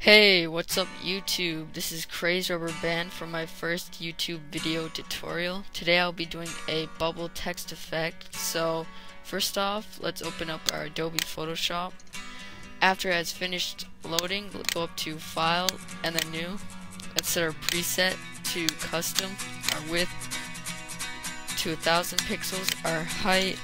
Hey, what's up YouTube? This is Crazed Rubber Band for my first YouTube video tutorial. Today I'll be doing a bubble text effect. So, first off, let's open up our Adobe Photoshop. After it has finished loading, go up to File and then New. Let's set our preset to Custom, our width to 1000 pixels, our height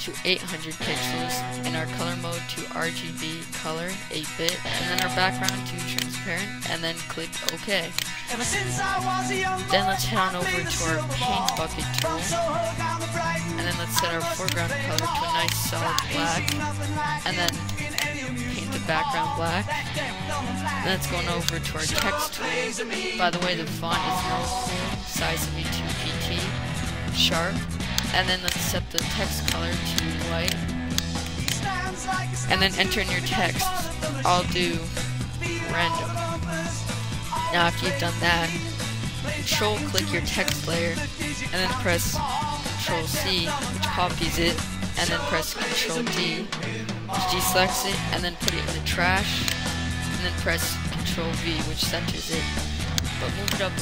to 800 pixels, and our color mode to RGB color 8-bit, and then our background to transparent, and then click OK. Then let's head on over to our paint bucket tool, and then let's set our foreground color to a nice solid black, and then paint the background black. Then let's go on over to our text tool. By the way, the font is Normal size of 2 pt, sharp, and then let's set the text color to white. And then enter in your text. I'll do random. Now after you've done that control click your text layer and then press control C which copies it and then press control D which deselects it and then put it in the trash and then press control V which centers it. But move it up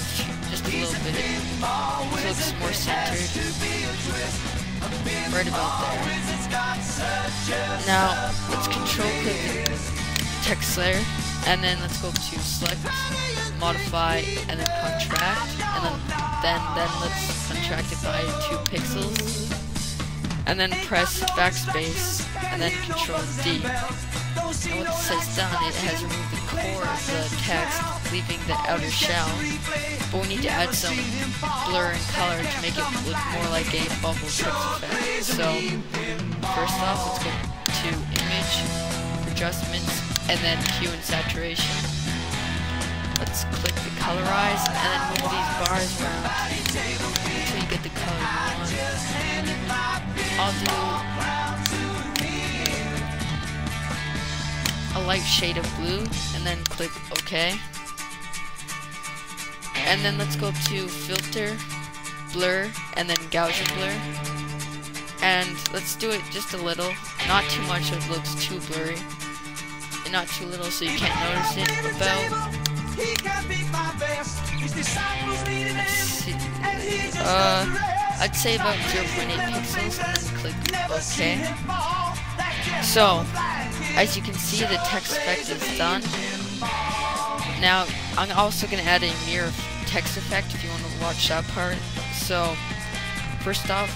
just a little bit. So it looks more centered. Right about there. Now, let's control click text layer, and then let's go to select, modify, and then contract, and then then, then let's contract it by 2 pixels, and then press backspace, and then control D. And what this has done, it has removed the core of the text, leaving the outer shell. But we need to add some blur and color to make it look more like a bubble text effect. So, first off, let's go to Image, Adjustments, and then Hue and Saturation. Let's click the Colorize, and then move these bars around until you get the color you want. I'll do a light shade of blue and then click OK. And then let's go to filter, blur, and then Gaussian blur. And let's do it just a little, not too much so it looks too blurry. And not too little so you can't notice it. About uh, I'd say about 0.8 pixels click OK. So, as you can see, the text effect is done. Now, I'm also going to add a mirror text effect if you want to watch that part. So, first off,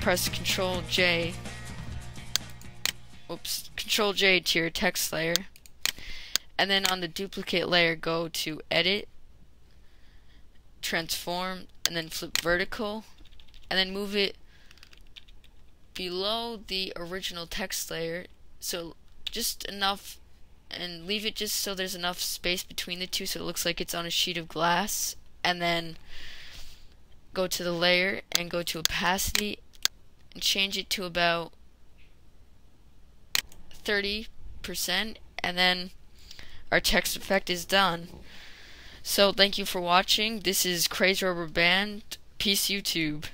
press Control J. Oops, Control J to your text layer. And then on the duplicate layer, go to Edit, Transform, and then flip vertical, and then move it below the original text layer so just enough and leave it just so there's enough space between the two so it looks like it's on a sheet of glass and then go to the layer and go to opacity and change it to about 30% and then our text effect is done. So thank you for watching. This is Crazed Rubber Band. Peace YouTube